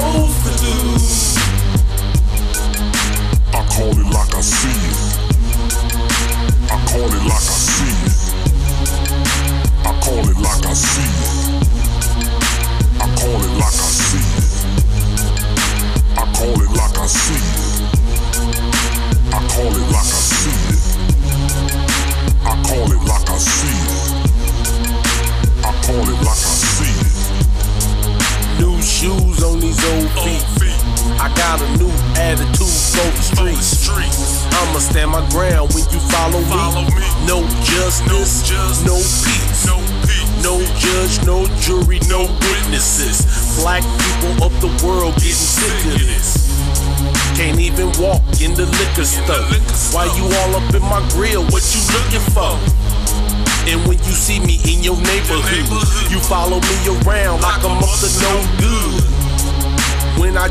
Oh. I'ma stand my ground when you follow, Follow me. me. No justice, justice, no peace. No peace. No judge, no jury, no witnesses. Black people of the world getting sick of this. Can't even walk in the liquor store. Why you all up in my grill? What you looking for? And when you see me in your neighborhood, neighborhood. you follow me around like I'm up to no good.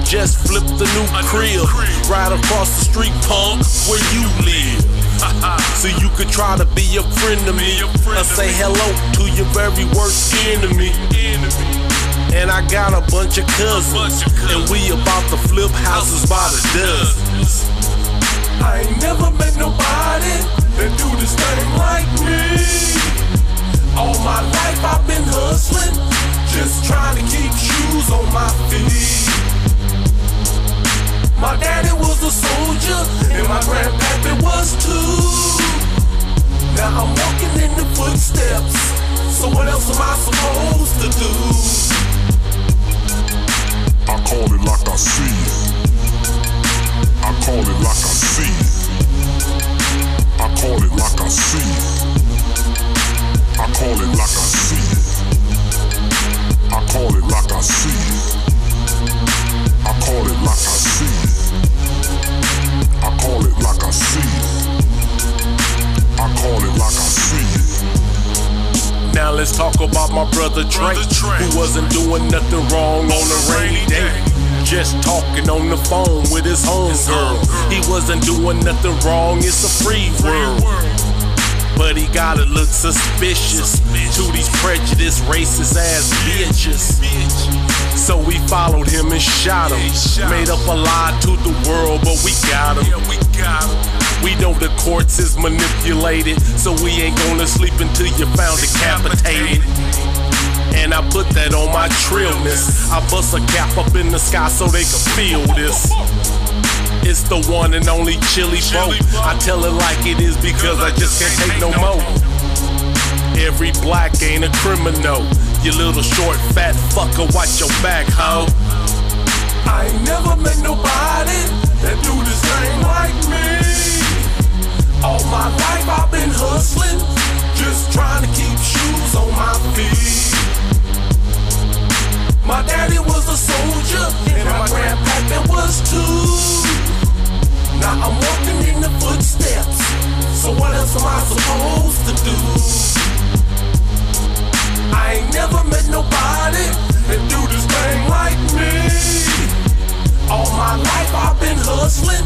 Just flipped the new crib, right across the street, punk, where you live. So you could try to be a friend to me, friend or say hello to your very worst enemy. And I got a bunch of cousins, bunch of cousins. and we about to flip houses by the dozens. I ain't never met nobody that do this thing like talk about my brother Trey. who wasn't doing nothing wrong on a rainy day. Just talking on the phone with his homegirl. He wasn't doing nothing wrong, it's a free world. But he gotta look suspicious to these prejudiced, racist ass bitches. So we followed him and shot him. Yeah, he shot Made up a lie to the world, but we got him. Yeah, we got him. The courts is manipulated, so we ain't gonna sleep until you found decapitated. And I put that on my trillness. I bust a cap up in the sky so they can feel this. It's the one and only chili boat. I tell it like it is because I just can't take no more. Every black ain't a criminal. You little short fat fucker, watch your back, ho. I ain't never met nobody that do this thing like me. My life I've been hustling, just trying to keep shoes on my feet. My daddy was a soldier, and my grandpappy was too. Now I'm walking in the footsteps, so what else am I supposed to do? I ain't never met nobody that do this thing like me. All my life I've been hustling,